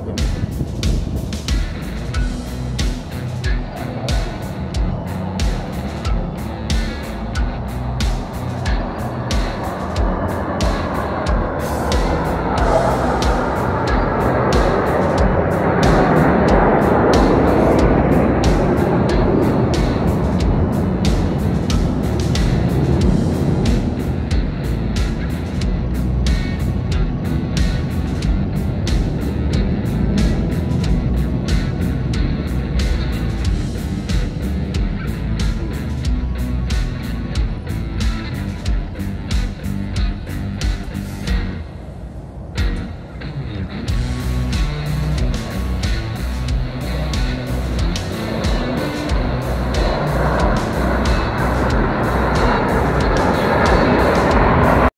Club.